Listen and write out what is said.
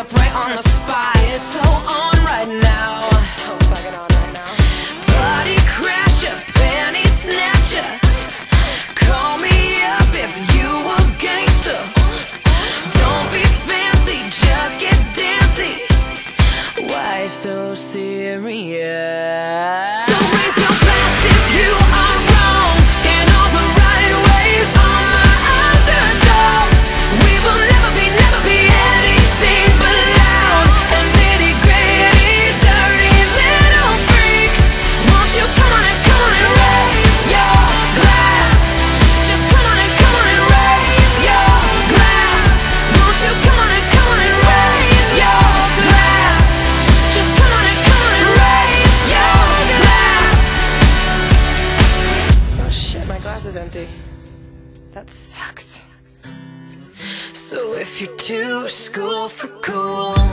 up right on the spot. It's so on right now. So fucking on right now. Party crasher, penny snatcher. Call me up if you a gangster. Don't be fancy, just get dancy. Why so serious? Empty. That sucks. So if you're too school for cool,